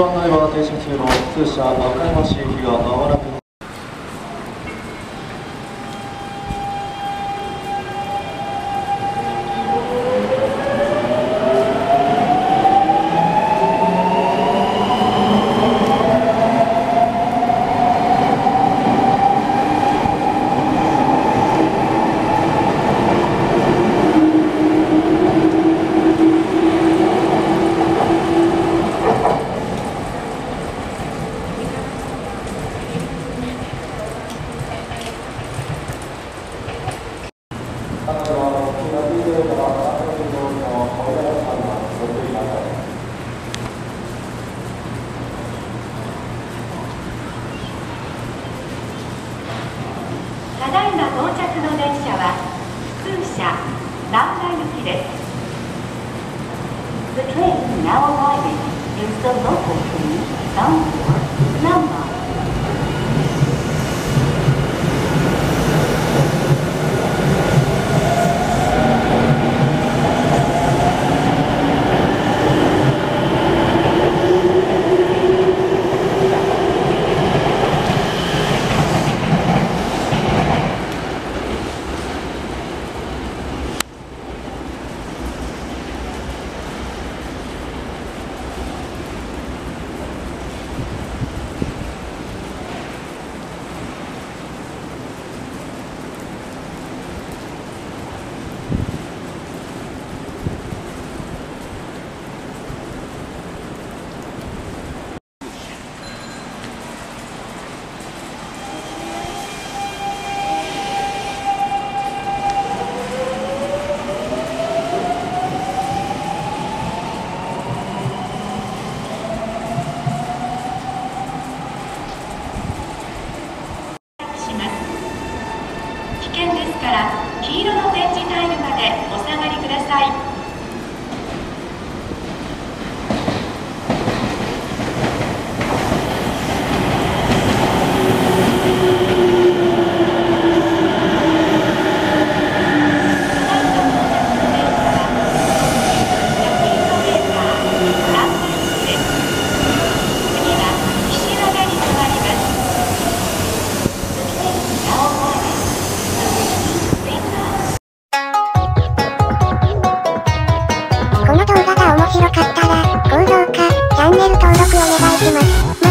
湾内は停車中の通車和歌山市駅がまもなく通車南海行きです The train now arriving is the local train down 黄色の電你们。